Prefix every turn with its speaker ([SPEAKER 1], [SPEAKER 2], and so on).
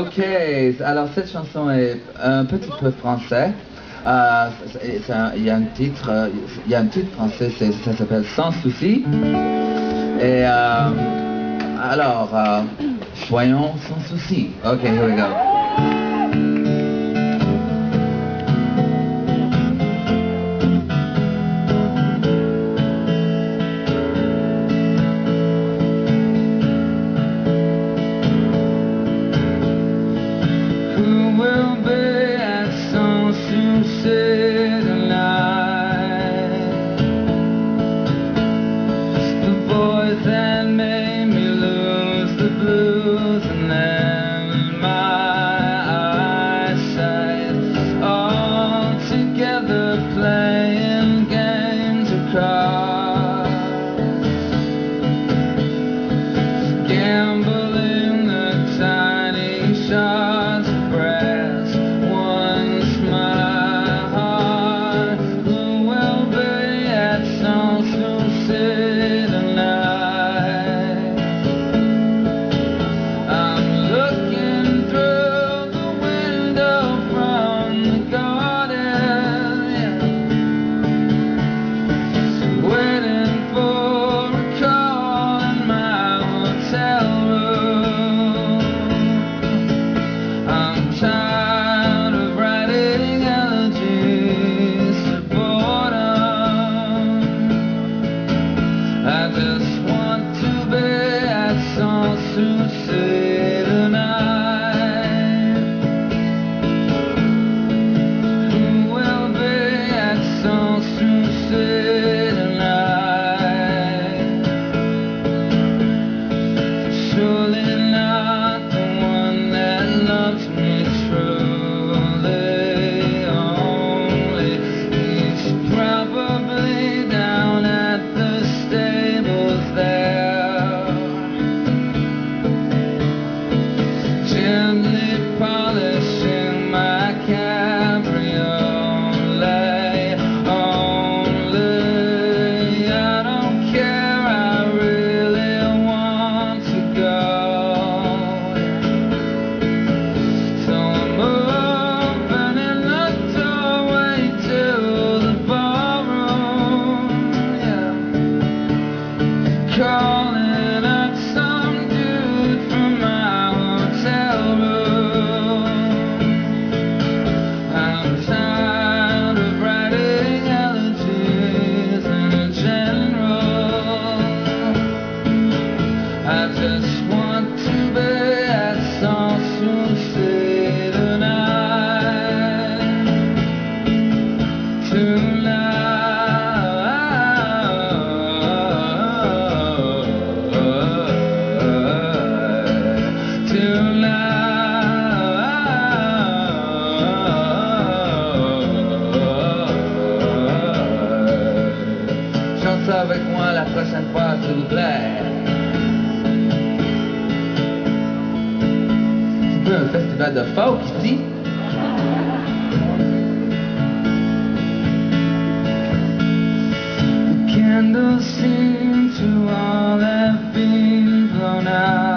[SPEAKER 1] Ok, alors cette chanson est un petit peu français. Euh, il y a un titre, euh, il y a un titre français, ça s'appelle Sans souci. Et euh, alors, soyons sans souci. Ok, here we go. say Father. I just un festival de folk ici? The candles seem to all have been blown out.